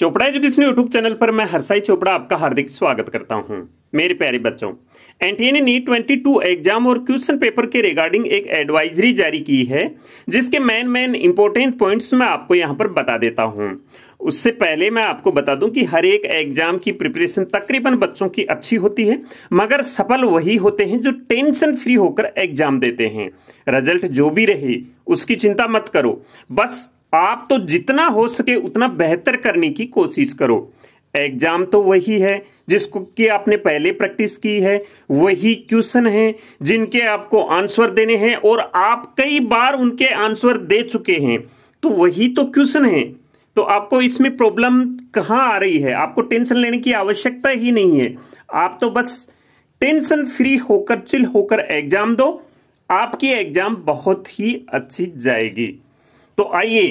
Chopra education YouTube channel पर मैं हरसाई चोपड़ा आपका हार्दिक स्वागत करता हूँ। मेरे प्यारे बच्चों एनटीए ने नीट 22 एग्ज़ाम और क्वेश्चन पेपर के रिगार्डिंग एक एडवाइजरी जारी की है, जिसके मेन मेन इंपॉर्टेंट पॉइंट्स मैं आपको यहाँ पर बता देता हूँ। उससे पहले मैं आपको बता दूँ कि हर एक एग्ज़ाम की प्रिपरेशन तकरीबन बच्चों की अच्छी होती है, मगर सफल वही होते हैं जो टेंशन फ्री होकर एग्ज़ाम देते हैं। रिज़ल्ट जो भी रहे, उसकी चिंता मत करो। बस आप तो जितना हो सके उतना बेहतर करने की कोशिश करो। एग्ज़ाम तो वही है जिसको कि आपने पहले प्रैक्टिस की है, वही क्वेश्चन है जिनके आपको आंसर देने हैं और आप कई बार उनके आंसर दे चुके हैं। तो वही तो क्वेश्चन है। तो आपको इसमें प्रॉब्लम कहाँ आ रही है? आपको टेंशन लेने की आवश्यकता ही नहीं है। आप तो बस टेंशन फ्री होकर, चिल होकर एग्ज़ाम दो। आपकी एग्ज़ाम बहुत ही अच्छी जाएगी। तो आइए,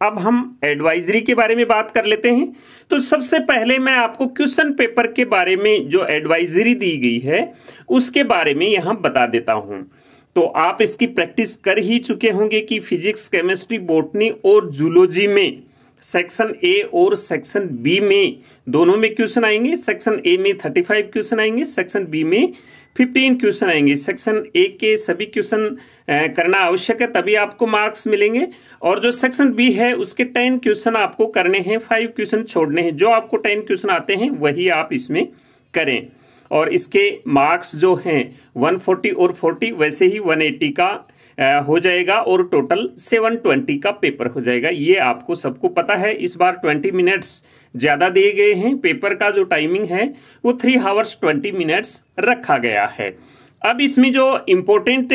अब हम एडवाइजरी के बारे में बात कर लेते हैं। तो सबसे पहले मैं आपको क्वेश्चन पेपर के बारे में जो एडवाइजरी दी गई है, उसके बारे में यहाँ बता देता हूँ। तो आप इसकी प्रैक्टिस कर ही चुके होंगे कि फिजिक्स केमिस्ट्री बोटनी और जूलॉजी में सेक्शन ए और सेक्शन बी में दोनों में क्वेश्चन आएँगे, सेक्शन ए में थर्टी फाइव क्वेश्चन आएँगे, सेक्शन बी में फिफ्टीन क्वेश्चन आएँगे। सेक्शन ए के सभी क्वेश्चन करना आवश्यक है, तभी आपको मार्क्स मिलेंगे। और जो सेक्शन बी है, उसके टेन क्वेश्चन आपको करने हैं फाइव क्वेश्चन छोड़ने हैं। जो आपको टेन क्वेश्चन आते हैं, वही आप इसमें करें। और इसके मार्क्स जो हैं 140 और 40 वैसे ही 180 का हो जाएगा और टोटल 720 का पेपर हो जाएगा। ये आपको सबको पता है, इस बार 20 मिनट्स ज़्यादा दिए गए हैं। पेपर का जो टाइमिंग है, वो थ्री हावर्स ट्वेंटी मिनट्स रखा गया है। अब इसमें जो इम्पोर्टेंट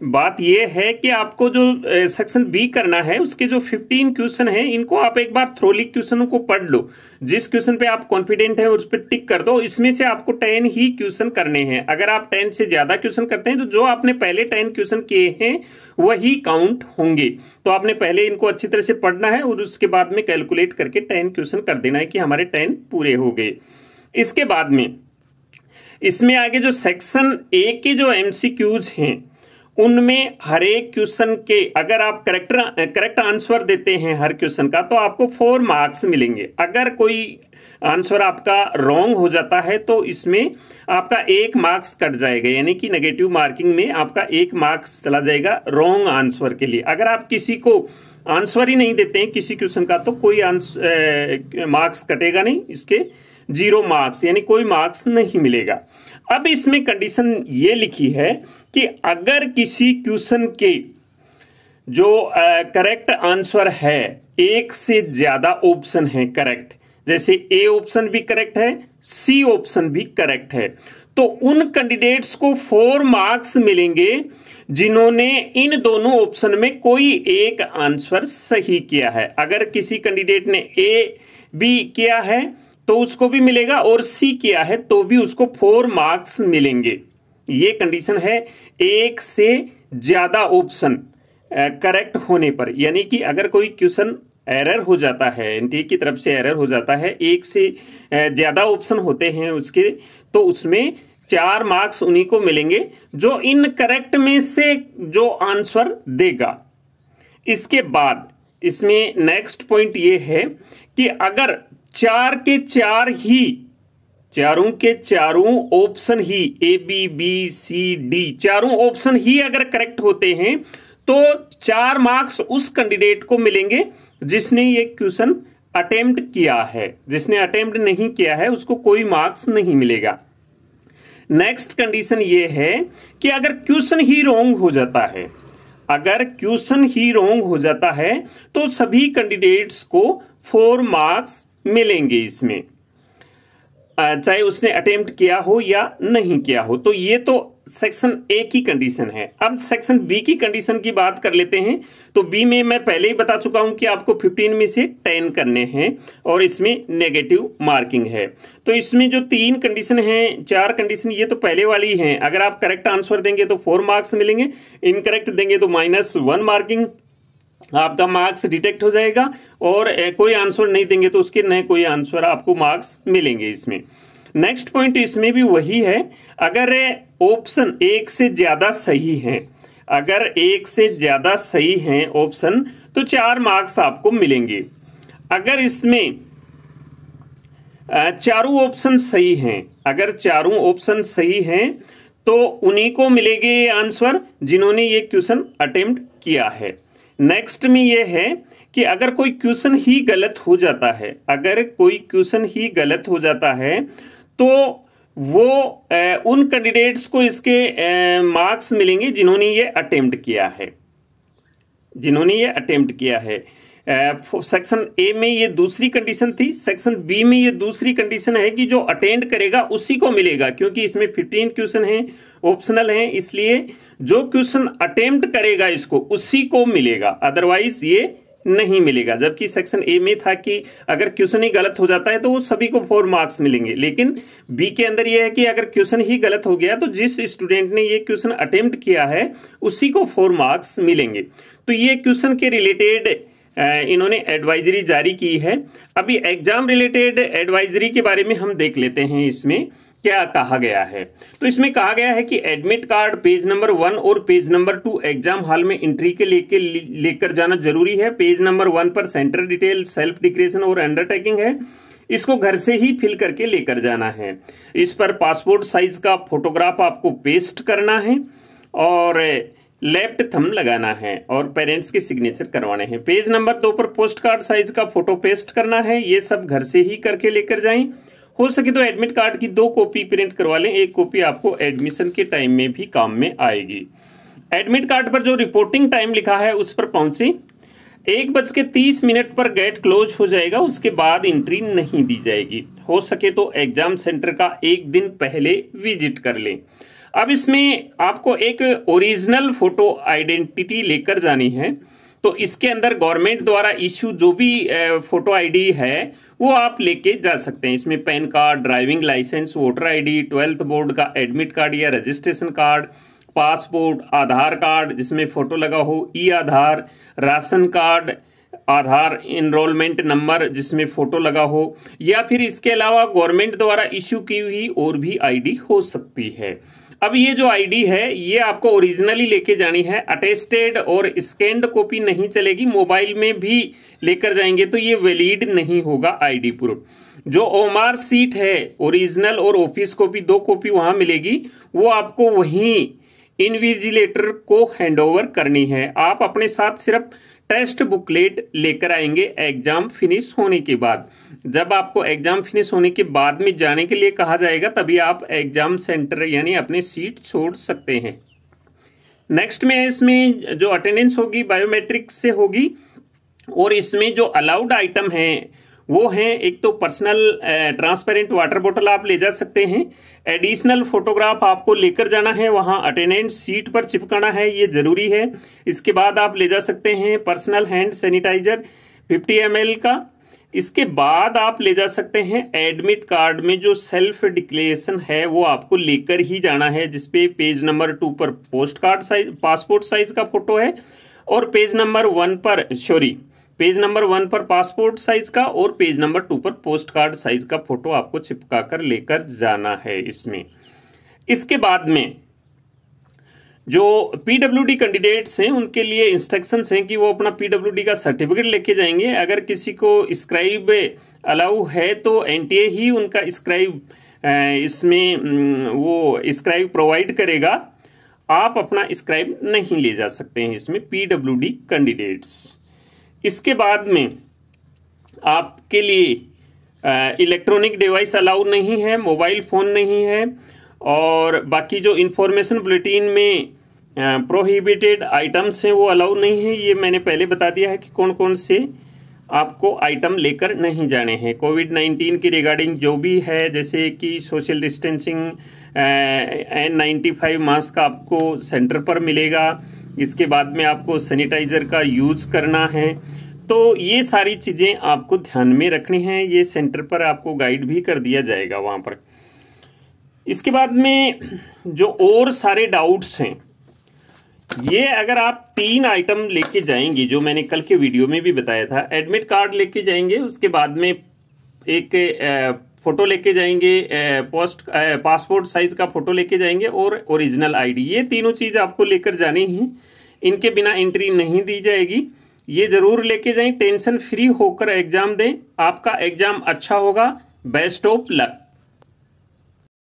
बात यह है कि आपको जो सेक्शन बी करना है, उसके जो 15 क्वेश्चन है, इनको आप एक बार थ्रोली क्वेश्चनों को पढ़ लो। जिस क्वेश्चन पे आप कॉन्फिडेंट है, उस पर टिक कर दो। इसमें से आपको टेन ही क्वेश्चन करने हैं। अगर आप टेन से ज़्यादा क्वेश्चन करते हैं तो जो आपने पहले टेन क्वेश्चन किए हैं, वही काउंट होंगे। तो आपने पहले इनको अच्छी तरह से पढ़ना है, और उसके बाद में कैलकुलेट करके टेन क्वेश्चन कर देना है कि हमारे टेन पूरे हो गए। इसके बाद में इसमें आगे जो सेक्शन ए के जो एमसीक्यूज हैं, उनमें हर एक क्वेश्चन के, अगर आप करेक्ट करेक्ट आंसर देते हैं हर क्वेश्चन का तो आपको फोर मार्क्स मिलेंगे। अगर कोई आंसर आपका रॉन्ग हो जाता है तो इसमें आपका एक मार्क्स कट जाएगा। यानी कि नेगेटिव मार्किंग में आपका एक मार्क्स चला जाएगा रॉन्ग आंसर के लिए। अगर आप किसी को आंसर ही नहीं देते हैं किसी क्वेश्चन का तो कोई मार्क्स कटेगा नहीं। इसके ज़ीरो मार्क्स, यानी कोई मार्क्स नहीं मिलेगा। अब इसमें कंडीशन ये लिखी है कि अगर किसी क्वेश्चन के जो करेक्ट आंसर है, एक से ज़्यादा ऑप्शन है करेक्ट जैसे ए ऑप्शन भी करेक्ट है सी ऑप्शन भी करेक्ट है तो उन कैंडिडेट्स को फोर मार्क्स मिलेंगे जिन्होंने इन दोनों ऑप्शन में कोई एक आंसर सही किया है। अगर किसी कैंडिडेट ने ए भी किया है तो उसको भी मिलेगा और सी किया है तो भी उसको फोर मार्क्स मिलेंगे। ये कंडीशन है एक से ज़्यादा ऑप्शन करेक्ट होने पर। यानी कि अगर कोई क्वेश्चन एरर हो जाता है एनटीए की तरफ़ से एरर हो जाता है, एक से ज़्यादा ऑप्शन होते हैं उसके तो उसमें चार मार्क्स उन्हीं को मिलेंगे जो इन करेक्ट में से जो आंसर देगा। इसके बाद, इसमें नेक्स्ट पॉइंट ये है कि अगर चार के चार ही, चारों के चारों option he A B B C D चारों ऑप्शन ही अगर करेक्ट होते हैं तो चार मार्क्स उस कैंडिडेट को मिलेंगे जिसने ये क्वेश्चन अटेम्प्ट किया है। जिसने अटेम्प्ट नहीं किया है, उसको कोई मार्क्स नहीं मिलेगा। नेक्स्ट कंडीशन ये है कि अगर क्वेश्चन ही रॉन्ग हो जाता है, अगर क्वेश्चन ही रॉन्ग हो जाता है तो सभी कैंडिडेट्स को फोर मार्क्स मिलेंगे इसमें। चाहे उसने अटेम्प्ट किया हो या नहीं किया हो तो ये तो सेक्शन ए की कंडीशन है। अब सेक्शन बी की कंडीशन की बात कर लेते हैं तो बी में मैं पहले ही बता चुका हूँ कि आपको 15 में से 10 करने हैं और इसमें नेगेटिव मार्किंग है। तो इसमें जो तीन कंडीशन है, चार कंडीशन ये तो पहले वाली है अगर आप करेक्ट आंसर देंगे तो फोर मार्क्स मिलेंगे इनकरेक्ट देंगे तो माइनस वन मार्किंग आपका मार्क्स डिटेक्ट हो जाएगा और कोई आंसर नहीं देंगे तो उसके नए कोई आंसर आपको मार्क्स मिलेंगे इसमें। नेक्स्ट पॉइंट इसमें भी वही है, अगर ऑप्शन एक से ज़्यादा सही है, अगर एक से ज़्यादा सही है ऑप्शन तो चार मार्क्स आपको मिलेंगे। अगर इसमें चारों ऑप्शन सही हैं, अगर चारों ऑप्शन सही हैं तो उन्हीं को मिलेंगे ये आंसर जिन्होंने ये क्वेश्चन अटेम्प्ट किया है। नेक्स्ट में ये है कि अगर कोई क्वेश्चन ही गलत हो जाता है अगर कोई क्वेश्चन ही गलत हो जाता है तो वो ए, उन कैंडिडेट्स को इसके मार्क्स मिलेंगे जिन्होंने ये अटेम्प्ट किया है। जिन्होंने ये अटेम्प्ट किया है। सेक्शन ए में ये दूसरी कंडीशन थी सेक्शन बी में ये दूसरी कंडीशन है कि जो अटेंड करेगा, उसी को मिलेगा, क्योंकि इसमें फिफ्टीन क्वेश्चन है ऑप्शनल है, इसलिए जो क्वेश्चन अटेम्प्ट करेगा इसको, उसी को मिलेगा अदरवाइज़ ये नहीं मिलेगा। जबकि सेक्शन ए में था कि अगर क्वेश्चन ही गलत हो जाता है तो वो सभी को फोर मार्क्स मिलेंगे। लेकिन बी के अंदर यह है कि अगर क्वेश्चन ही गलत हो गया तो जिस स्टूडेंट ने ये क्वेश्चन अटेम्प्ट किया है, उसी को फोर मार्क्स मिलेंगे। तो ये क्वेश्चन के रिलेटेड इन्होंने एडवाइजरी जारी की है। अभी एग्ज़ाम रिलेटेड एडवाइजरी के बारे में हम देख लेते हैं इसमें क्या कहा गया है। तो इसमें कहा गया है कि admit card page number one और page number two exam hall में एंट्री के लेके लेकर जाना ज़रूरी है। पेज नंबर वन पर सेंटर डिटेल सेल्फ डिक्रेशन और अंडरटेकिंग है। इसको घर से ही फिल करके लेकर जाना है। इस पर पासपोर्ट साइज़ का फोटोग्राफ आपको पेस्ट करना है और लेफ़्ट थम लगाना है और पेरेंट्स के सिग्नेचर करवाने हैं। पेज नंबर दो पर पोस्ट कार्ड साइज़ का फ़ोटो पेस्ट करना है। ये सब घर से ही करके लेकर जाएँ। हो सके तो एडमिट कार्ड की दो कॉपी प्रिंट करवा लें। एक कॉपी आपको एडमिशन के टाइम में भी काम में आएगी। एडमिट कार्ड पर जो रिपोर्टिंग टाइम लिखा है, उस पर पहुँचे। एक बज के तीस मिनट पर गेट क्लोज हो जाएगा। उसके बाद एंट्री नहीं दी जाएगी। हो सके तो एग्ज़ाम सेंटर का एक दिन पहले विज़िट कर लें। अब इसमें आपको एक ओरिजिनल फ़ोटो आइडेंटिटी लेकर जानी है। तो इसके अंदर गवर्नमेंट द्वारा इश्यू जो भी फ़ोटो आईडी है, वो आप लेके जा सकते हैं। इसमें PAN card, driving licence, voter ID, twelfth board का एडमिट कार्ड या registration card, passport, Aadhaar card, जिसमें फ़ोटो लगा हो E Aadhaar ration card, Aadhaar enrolment number जिसमें फ़ोटो लगा हो, या फिर इसके अलावा गवर्नमेंट द्वारा इश्यू की हुई और भी आईडी हो सकती है। अब ये जो आईडी है, ये आपको ओरिजिनली लेके जानी है। अटेस्टेड और स्कैंड कॉपी नहीं चलेगी मोबाइल में भी लेकर जाएँगे तो ये वैलिड नहीं होगा आईडी प्रूफ जो ओमार सीट है ओरिजिनल और ऑफ़िस कॉपी दो कॉपी वहाँ मिलेगी, वो आपको वहीं इनविजिलेटर को हैंडओवर करनी है। आप अपने साथ सिर्फ़ टेस्ट बुकलेट लेकर आएँगे एग्ज़ाम फिनिश होने के बाद। जब आपको एग्ज़ाम फिनिश होने के बाद में जाने के लिए कहा जाएगा, तभी आप एग्ज़ाम सेंटर यानी अपनी सीट छोड़ सकते हैं। नेक्स्ट में इसमें जो अटेंडेंस होगी, बायोमेट्रिक से होगी, और इसमें जो अलाउड आइटम है वो हैं, एक तो पर्सनल ट्रांसपेरेंट वाटर बोतल आप ले जा सकते हैं। एडिशनल फोटोग्राफ आपको लेकर जाना है, वहाँ अटेंडेंट सीट पर चिपकाना है, ये ज़रूरी है। इसके बाद आप ले जा सकते हैं पर्सनल हैंड सैनिटाइजर 50 एम का। इसके बाद आप ले जा सकते हैं एडमिट कार्ड में जो सेल्फ डिक्लेरेशन है, वो आपको लेकर ही जाना है जिसपे पेज नंबर टू पर post card size passport size का फ़ोटो है, और पेज नंबर वन पर सॉरी पेज नंबर वन पर पासपोर्ट साइज़ का और पेज नंबर टू पर पोस्ट कार्ड साइज़ का फ़ोटो आपको चिपका कर लेकर जाना है इसमें। इसके बाद में जो पीडब्ल्यूडी कैंडिडेट्स हैं, उनके लिए इंस्ट्रक्शंस हैं कि वो अपना पीडब्ल्यूडी का सर्टिफिकेट लेके जाएँगे। अगर किसी को स्क्राइब अलाउ है तो एनटीए ही उनका स्क्राइब इसमें वो स्क्राइब प्रोवाइड करेगा। आप अपना स्क्राइब नहीं ले जा सकते हैं इसमें पीडब्ल्यू पीडब्ल्यूडी कैंडिडेट्स इसके बाद में आपके लिए इलेक्ट्रॉनिक डिवाइस अलाउ नहीं है मोबाइल फ़ोन नहीं है, और बाकी जो इंफॉर्मेशन बुलेटिन में प्रोहिबिटेड आइटम्स हैं, वो अलाउ नहीं है। ये मैंने पहले बता दिया है कि कौन कौन से आपको आइटम लेकर नहीं जाने हैं। कोविड नाइन्टीन की रिगार्डिंग जो भी है, जैसे कि social distancing N ninety five mask आपको सेंटर पर मिलेगा। इसके बाद में आपको सैनिटाइजर का यूज़ करना है। तो ये सारी चीज़ें आपको ध्यान में रखनी है। ये सेंटर पर आपको गाइड भी कर दिया जाएगा वहाँ पर। इसके बाद में जो और सारे डाउट्स हैं, ये अगर आप तीन आइटम लेके जाएँगे, जो मैंने कल के वीडियो में भी बताया था एडमिट कार्ड लेके जाएँगे, उसके बाद में एक फ़ोटो लेके जाएँगे पोस्ट पासपोर्ट साइज़ का फ़ोटो लेके जाएँगे और ओरिजिनल आईडी ये तीनों चीज़ आपको लेकर जानी है। इनके बिना एंट्री नहीं दी जाएगी। ये ज़रूर लेके जाएँ, टेंशन फ्री होकर एग्ज़ाम दें। आपका एग्ज़ाम अच्छा होगा। Best of luck